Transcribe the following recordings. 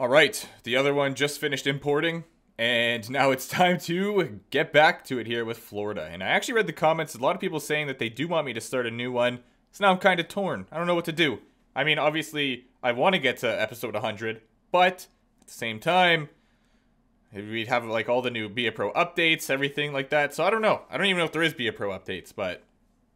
All right, the other one just finished importing, and now it's time to get back to it here with Florida. And I actually read the comments, a lot of people saying that they do want me to start a new one. So now I'm kind of torn. I don't know what to do. I mean, obviously, I want to get to episode 100, but at the same time, we'd have like all the new Be Pro updates, everything like that. So I don't know. I don't even know if there is Be Pro updates, but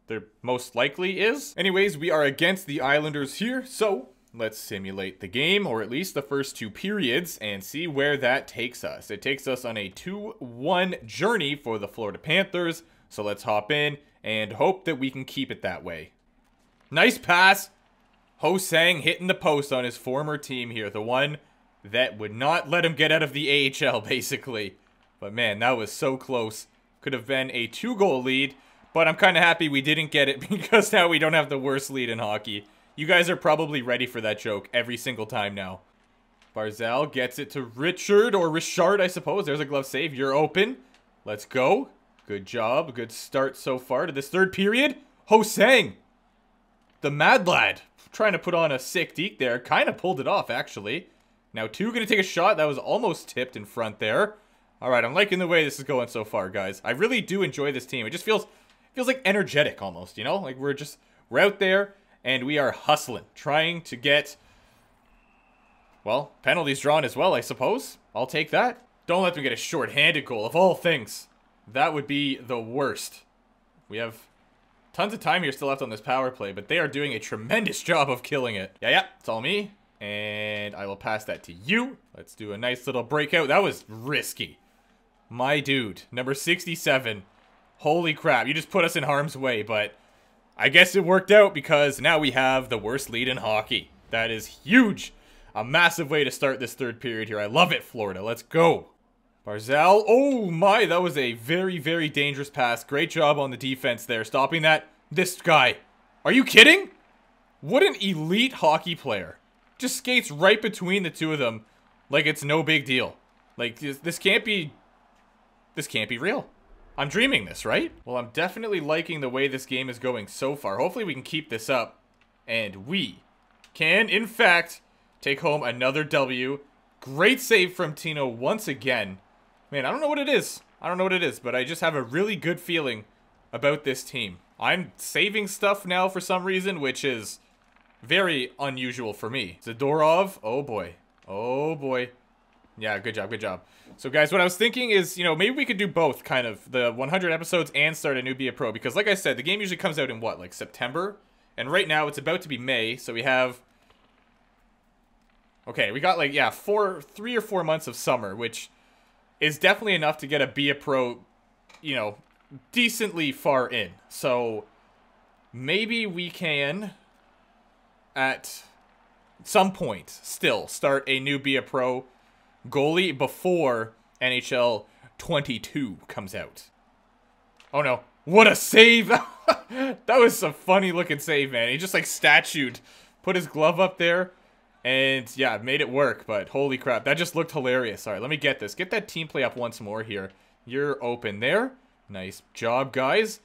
there most likely is. Anyways, we are against the Islanders here, so Let's simulate the game, or at least the first two periods, and see where that takes us. It takes us on a 2-1 journey for the Florida Panthers, so let's hop in and hope that we can keep it that way. Nice pass. Ho-Sang hitting the post on his former team here, the one that would not let him get out of the AHL, basically. But man, that was so close. Could have been a two-goal lead, but I'm kind of happy we didn't get it because now we don't have the worst lead in hockey. You guys are probably ready for that joke every single time now. Barzal gets it to Richard, or Richard, I suppose. There's a glove save. You're open. Let's go. Good job. Good start so far to this third period. Ho-Sang. The mad lad. Trying to put on a sick deke there. Kind of pulled it off, actually. Now, two going to take a shot. That was almost tipped in front there. All right, I'm liking the way this is going so far, guys. I really do enjoy this team. It just feels feels like energetic almost, you know? Like we're just, we're out there and we are hustling, trying to get, well, penalties drawn as well, I suppose. I'll take that. Don't let them get a short-handed goal, of all things. That would be the worst. We have tons of time here still left on this power play, but they are doing a tremendous job of killing it. Yeah, yeah, it's all me. And I will pass that to you. Let's do a nice little breakout. That was risky. My dude, number 67. Holy crap, you just put us in harm's way, but I guess it worked out because now we have the worst lead in hockey. That is huge. A massive way to start this third period here. I love it, Florida. Let's go. Barzal. Oh my, that was a very, very dangerous pass. Great job on the defense there, stopping that. This guy. Are you kidding? What an elite hockey player. Just skates right between the two of them like it's no big deal. Like, this can't be... This can't be real. I'm dreaming this, right? Well, I'm definitely liking the way this game is going so far. Hopefully we can keep this up. And we can, in fact, take home another W. Great save from Tino once again. Man, I don't know what it is. I don't know what it is, but I just have a really good feeling about this team. I'm saving stuff now for some reason, which is very unusual for me. Zadorov, oh boy. Oh boy. Yeah, good job, good job. So guys, what I was thinking is, you know, maybe we could do both, kind of, the 100 episodes and start a new Be a Pro, because like I said, the game usually comes out in what, like September? And right now, it's about to be May, so we have... Okay, we got like, yeah, four, three or four months of summer, which is definitely enough to get a Be a Pro, you know, decently far in. So, maybe we can, at some point, still, start a new Be a Pro goalie before NHL 22 comes out. Oh no. What a save! that was a funny looking save, man. He just like statued, put his glove up there, and yeah, made it work, but holy crap. That just looked hilarious. Alright, let me get this. Get that team play up once more here. You're open there. Nice job, guys.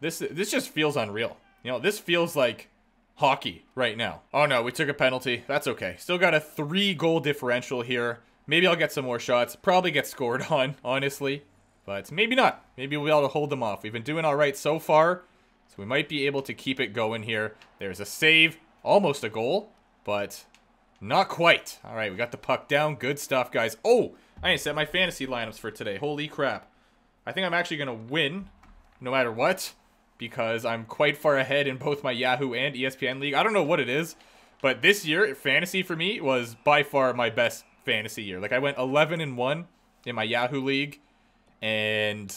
This this just feels unreal. You know, this feels like hockey right now. Oh no, we took a penalty. That's okay. Still got a three goal differential here. Maybe I'll get some more shots. Probably get scored on, honestly. But maybe not. Maybe we'll be able to hold them off. We've been doing alright so far. So we might be able to keep it going here. There's a save. Almost a goal. But not quite. Alright, we got the puck down. Good stuff, guys. Oh! I didn't set my fantasy lineups for today. Holy crap. I think I'm actually going to win no matter what. Because I'm quite far ahead in both my Yahoo and ESPN league. I don't know what it is. But this year, fantasy for me was by far my best fantasy year. Like I went 11 and 1 in my Yahoo league and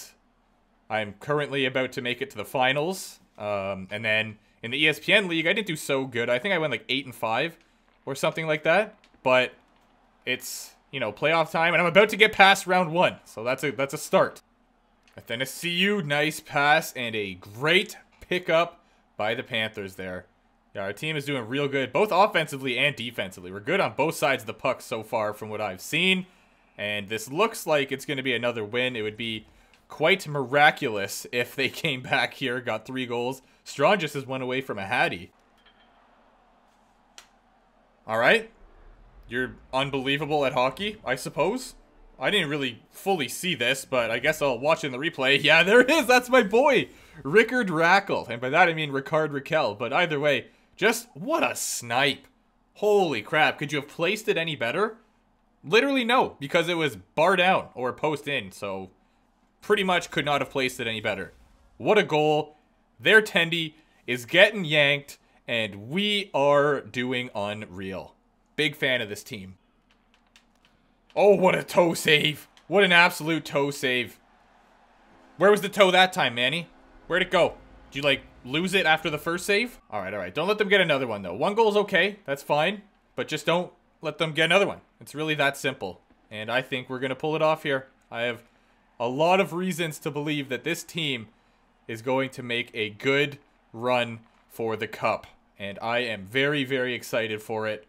I'm currently about to make it to the finals. Um, and then in the ESPN league, I didn't do so good. I think I went like 8 and 5 or something like that. But it's, you know, playoff time and I'm about to get past round 1. So that's a that's a start. you, nice pass and a great pickup by the Panthers there. Yeah, our team is doing real good, both offensively and defensively. We're good on both sides of the puck so far from what I've seen. And this looks like it's going to be another win. It would be quite miraculous if they came back here, got three goals. Strong just has one away from a Hattie. All right. You're unbelievable at hockey, I suppose. I didn't really fully see this, but I guess I'll watch in the replay. Yeah, there it is. That's my boy, Rickard Rakell. And by that I mean Ricard Raquel. But either way, just what a snipe. Holy crap. Could you have placed it any better? Literally no, because it was bar down or post in. So pretty much could not have placed it any better. What a goal. Their Tendy is getting yanked, and we are doing unreal. Big fan of this team. Oh, what a toe save. What an absolute toe save. Where was the toe that time, Manny? Where'd it go? Did you, like, lose it after the first save? Alright, alright. Don't let them get another one, though. One goal's okay. That's fine. But just don't let them get another one. It's really that simple. And I think we're going to pull it off here. I have a lot of reasons to believe that this team is going to make a good run for the cup. And I am very, very excited for it.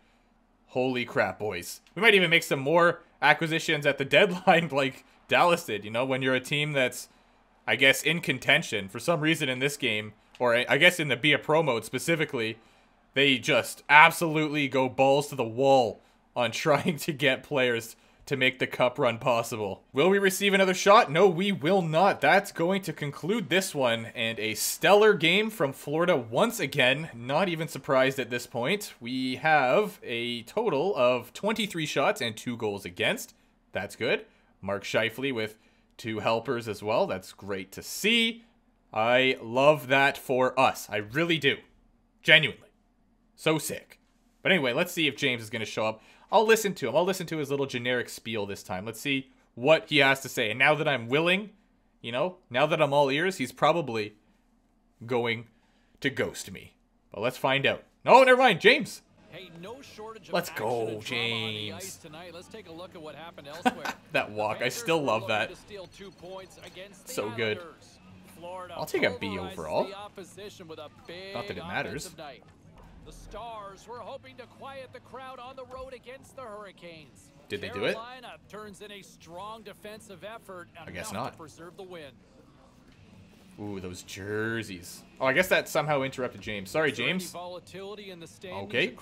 Holy crap, boys. We might even make some more acquisitions at the deadline like Dallas did, you know, when you're a team that's, I guess, in contention. For some reason in this game, or I guess in the Be a Pro mode specifically, they just absolutely go balls to the wall on trying to get players to make the cup run possible. Will we receive another shot? No, we will not. That's going to conclude this one, and a stellar game from Florida once again. Not even surprised at this point. We have a total of 23 shots and two goals against. That's good. Mark Scheifele with two helpers as well. That's great to see. I love that for us. I really do. Genuinely. So sick. But anyway, let's see if James is going to show up. I'll listen to him. I'll listen to his little generic spiel this time. Let's see what he has to say. And now that I'm willing, you know, now that I'm all ears, he's probably going to ghost me. But let's find out. No, never mind. James. Hey, no Let's go, James. Let's take a look at what happened elsewhere. that walk, I still love that. So good. I'll take a B overall. Not that it matters. The Stars were hoping to quiet the crowd on the road against the Hurricanes. Did they do it? Turns in a strong defensive effort I guess not. to preserve the win. Ooh, those jerseys. Oh, I guess that somehow interrupted James. Sorry, James. Okay.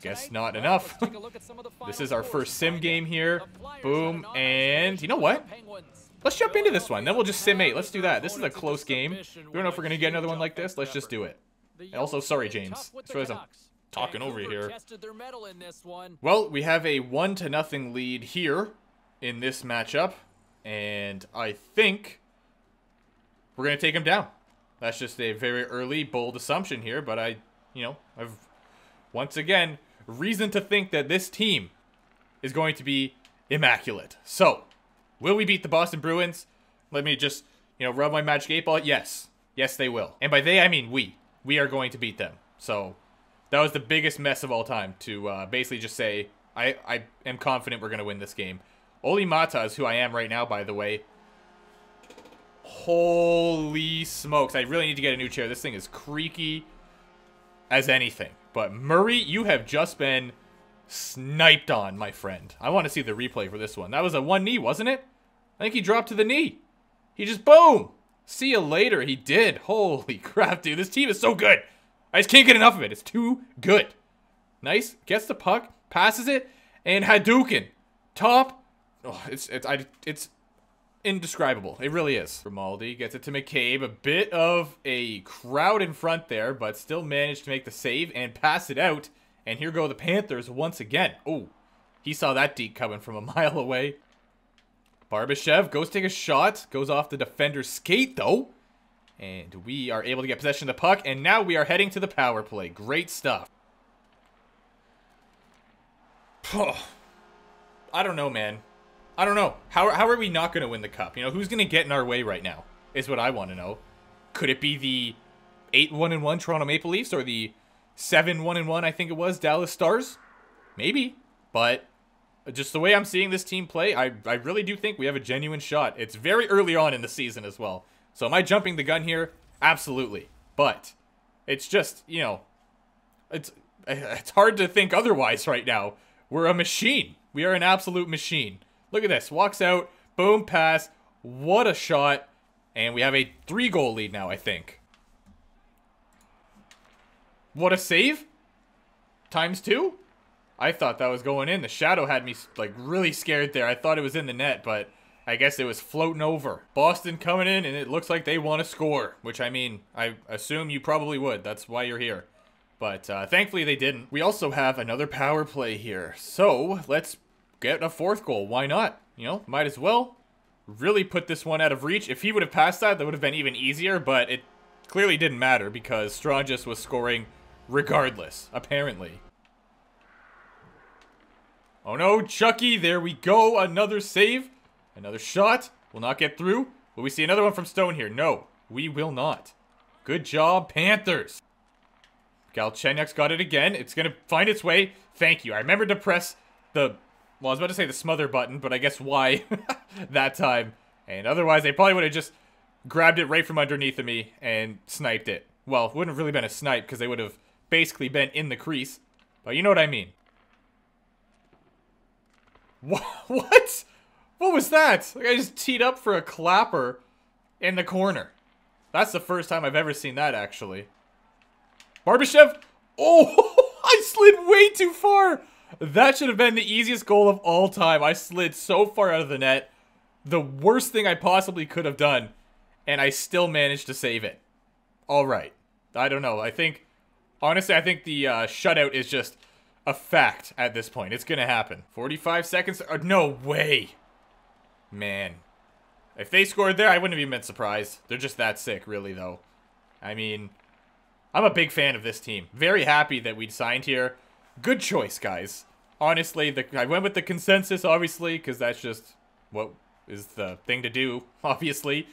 Guess not enough. this is our first sim game here. Boom. And you know what? Let's jump into this one. Then we'll just sim 8. Let's do that. This is a close game. We don't know if we're going to get another one like this. Let's just do it. And also, sorry, James. As I'm talking over here. Well, we have a one to nothing lead here in this matchup, and I think we're gonna take him down. That's just a very early, bold assumption here, but I, you know, I've once again reason to think that this team is going to be immaculate. So, will we beat the Boston Bruins? Let me just, you know, rub my magic eight ball. Yes, yes, they will. And by they, I mean we we are going to beat them. So that was the biggest mess of all time to uh, basically just say, I, I am confident we're going to win this game. Olli Maatta is who I am right now, by the way. Holy smokes. I really need to get a new chair. This thing is creaky as anything. But Murray, you have just been sniped on, my friend. I want to see the replay for this one. That was a one knee, wasn't it? I think he dropped to the knee. He just, boom! See you later. He did. Holy crap, dude. This team is so good. I just can't get enough of it. It's too good. Nice. Gets the puck. Passes it. And Hadouken. Top. Oh, it's, it's, I, it's indescribable. It really is. Grimaldi gets it to McCabe. A bit of a crowd in front there, but still managed to make the save and pass it out. And here go the Panthers once again. Oh, he saw that deke coming from a mile away. Barbashev goes take a shot. Goes off the defender's skate, though. And we are able to get possession of the puck. And now we are heading to the power play. Great stuff. I don't know, man. I don't know. How, how are we not going to win the cup? You know, who's going to get in our way right now is what I want to know. Could it be the 8-1-1 Toronto Maple Leafs or the 7-1-1, I think it was, Dallas Stars? Maybe. But just the way I'm seeing this team play, I, I really do think we have a genuine shot. It's very early on in the season as well. So am I jumping the gun here? Absolutely. But it's just, you know, it's it's hard to think otherwise right now. We're a machine. We are an absolute machine. Look at this. Walks out, boom, pass. What a shot. And we have a three goal lead now, I think. What a save? Times two? I thought that was going in. The shadow had me, like, really scared there. I thought it was in the net, but I guess it was floating over. Boston coming in, and it looks like they want to score. Which, I mean, I assume you probably would. That's why you're here. But uh, thankfully they didn't. We also have another power play here. So let's get a fourth goal. Why not? You know, might as well. Really put this one out of reach. If he would have passed that, that would have been even easier. But it clearly didn't matter because Stranges was scoring regardless, apparently. Oh no, Chucky, there we go. Another save. Another shot. Will not get through. Will we see another one from Stone here? No, we will not. Good job, Panthers. Galchenyuk's got it again. It's going to find its way. Thank you. I remember to press the... Well, I was about to say the smother button, but I guess why that time. And otherwise, they probably would have just grabbed it right from underneath of me and sniped it. Well, it wouldn't have really been a snipe because they would have basically been in the crease. But you know what I mean. What? What? Was that? Like I just teed up for a clapper in the corner. That's the first time I've ever seen that, actually. Barbashev. Oh, I slid way too far. That should have been the easiest goal of all time. I slid so far out of the net. The worst thing I possibly could have done. And I still managed to save it. All right. I don't know. I think, honestly, I think the uh, shutout is just a fact at this point. It's going to happen. 45 seconds. Uh, no way. Man. If they scored there, I wouldn't have even been surprised. They're just that sick, really, though. I mean, I'm a big fan of this team. Very happy that we'd signed here. Good choice, guys. Honestly, the, I went with the consensus, obviously, because that's just what is the thing to do, obviously.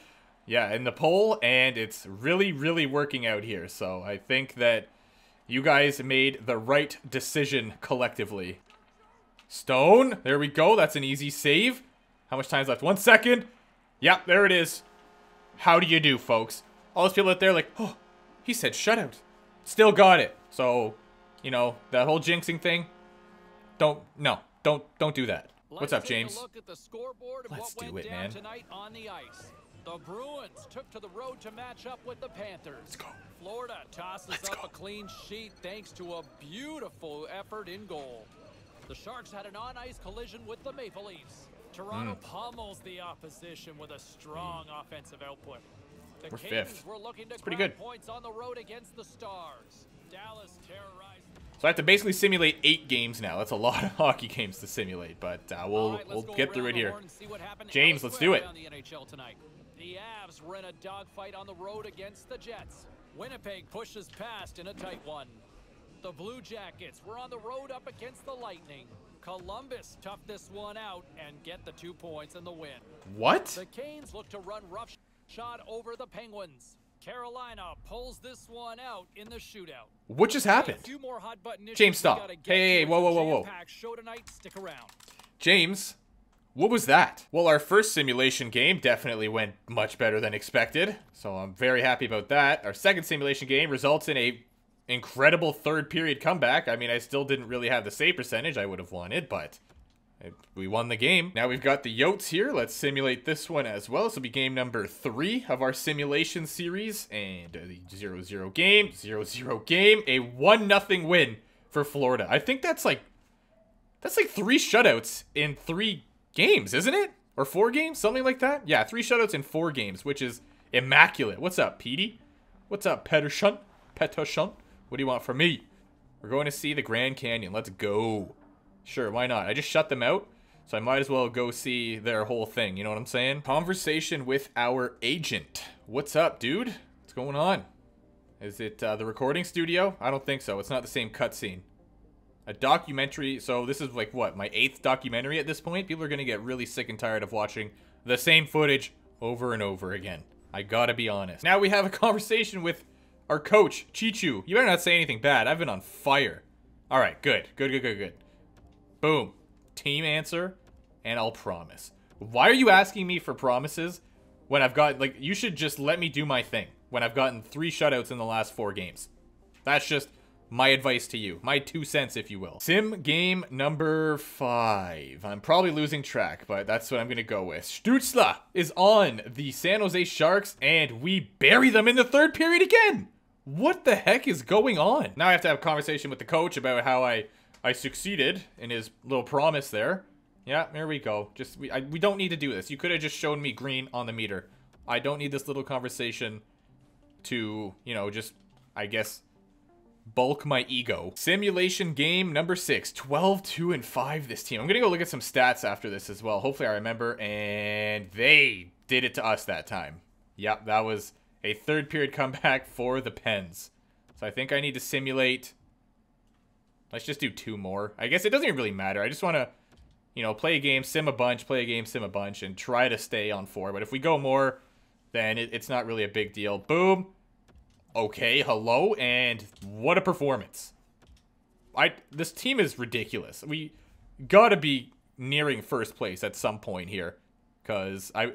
Yeah, in the poll, and it's really, really working out here. So I think that you guys made the right decision collectively. Stone, there we go. That's an easy save. How much time's left? One second. Yep, there it is. How do you do, folks? All those people out there like, oh, he said shutout. Still got it. So, you know, that whole jinxing thing, don't, no, don't, don't do that. Let's What's up, James? Let's do it, man. The Bruins took to the road to match up with the Panthers. Let's go. Florida tosses Let's up go. a clean sheet thanks to a beautiful effort in goal. The Sharks had an on-ice collision with the Maple Leafs. Toronto Hmm. pummels the opposition with a strong offensive output. The We're Kings fifth. were looking to pretty good. points on the road against the Stars. Dallas terrorized. So I have to basically simulate eight games now. That's a lot of hockey games to simulate, but uh, we'll right, we'll get through it here. horn and see what happened James, let's do it. The NHL tonight. The Avs were in a dogfight on the road against the Jets. Winnipeg pushes past in a tight one. The Blue Jackets were on the road up against the Lightning. Columbus toughed this one out and get the two points and the win. What? The Canes look to run rough shot over the Penguins. Carolina pulls this one out in the shootout. What just happened? James, stop. Hey, whoa, whoa, whoa, whoa. tonight. Stick around. James, what was that? Well, our first simulation game definitely went much better than expected, so I'm very happy about that. Our second simulation game results in a incredible third period comeback. I mean, I still didn't really have the save percentage I would have wanted, but we won the game. Now we've got the Yotes here. Let's simulate this one as well. This will be game number three of our simulation series. And the 0-0 game, 0-0 game, a 1-0 win for Florida. I think that's like that's like three shutouts in three games, isn't it? Or four games? Something like that? Yeah, three shutouts in four games, which is immaculate. What's up, Petey? What's up, Pedersen? Petoshun? What do you want from me? We're going to see the Grand Canyon. Let's go. Sure, why not? I just shut them out, so I might as well go see their whole thing. You know what I'm saying? Conversation with our agent. What's up, dude? What's going on? Is it uh, the recording studio? I don't think so. It's not the same cutscene a documentary. So this is like what my eighth documentary at this point. People are gonna get really sick and tired of watching the same footage over and over again. I gotta be honest. Now we have a conversation with our coach, Chichu. You better not say anything bad. I've been on fire. All right, good, good, good, good, good. Boom, team answer, and I'll promise. Why are you asking me for promises when I've got like you should just let me do my thing when I've gotten three shutouts in the last four games. That's just my advice to you. My two cents, if you will. Sim game number five. I'm probably losing track, but that's what I'm going to go with. Stutzle is on the San Jose Sharks, and we bury them in the third period again. What the heck is going on? Now I have to have a conversation with the coach about how I I succeeded in his little promise there. Yeah, there we go. Just we I, we don't need to do this. You could have just shown me green on the meter. I don't need this little conversation to, you know, just I guess bulk my ego. Simulation game number 6. 12 2 and 5 this team. I'm going to go look at some stats after this as well. Hopefully I remember and they did it to us that time. Yep, that was a third period comeback for the Pens. So I think I need to simulate Let's just do two more. I guess it doesn't even really matter. I just want to you know, play a game, sim a bunch, play a game, sim a bunch, and try to stay on four. But if we go more, then it, it's not really a big deal. Boom. Okay, hello, and what a performance. I This team is ridiculous. We gotta be nearing first place at some point here. Because I...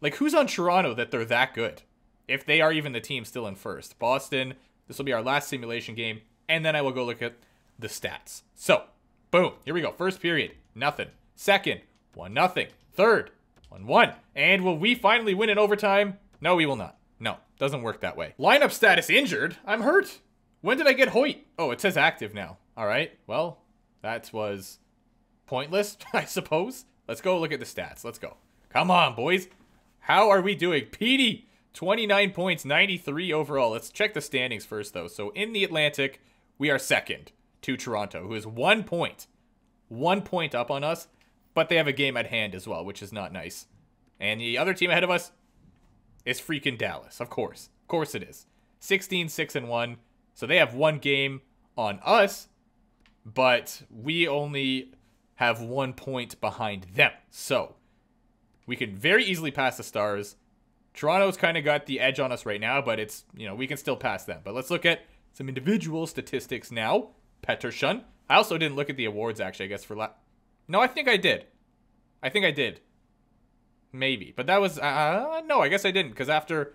Like, who's on Toronto that they're that good? If they are even the team still in first. Boston, this will be our last simulation game, and then I will go look at the stats. So, boom, here we go. First period, nothing. Second, 1 nothing. Third, 1 1. And will we finally win in overtime? No, we will not. No, doesn't work that way. Lineup status injured. I'm hurt. When did I get Hoyt? Oh, it says active now. All right. Well, that was pointless, I suppose. Let's go look at the stats. Let's go. Come on, boys. How are we doing? Petey, 29 points, 93 overall. Let's check the standings first, though. So in the Atlantic, we are second to Toronto, who is one point, one point up on us. But they have a game at hand as well, which is not nice. And the other team ahead of us is freaking Dallas, of course. Of course it is. 16, 6, and 1. So they have one game on us, but we only have one point behind them. So we can very easily pass the Stars. Toronto's kind of got the edge on us right now, but it's, you know, we can still pass them. But let's look at some individual statistics now. Pettersson. I also didn't look at the awards, actually, I guess, for la no, I think I did. I think I did. Maybe. But that was... Uh, no, I guess I didn't. Because after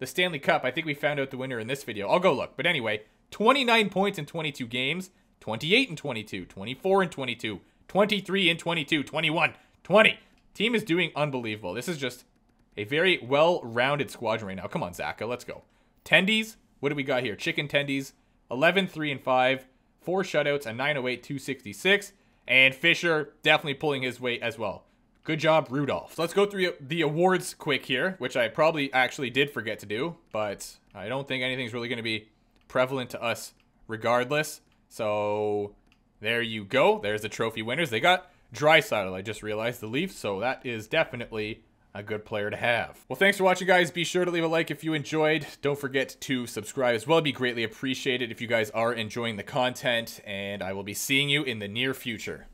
the Stanley Cup, I think we found out the winner in this video. I'll go look. But anyway, 29 points in 22 games. 28 and 22. 24 and 22. 23 and 22. 21. 20. Team is doing unbelievable. This is just a very well-rounded squadron right now. Come on, Zacha. Let's go. Tendies. What do we got here? Chicken Tendies. 11, 3, and 5. Four shutouts, a 908, 266. And Fisher definitely pulling his weight as well. Good job, Rudolph. So let's go through the awards quick here, which I probably actually did forget to do, but I don't think anything's really going to be prevalent to us regardless. So there you go. There's the trophy winners. They got Draisaitl, I just realized, the Leafs, so that is definitely a good player to have. Well, thanks for watching, guys. Be sure to leave a like if you enjoyed. Don't forget to subscribe as well. It'd be greatly appreciated if you guys are enjoying the content, and I will be seeing you in the near future.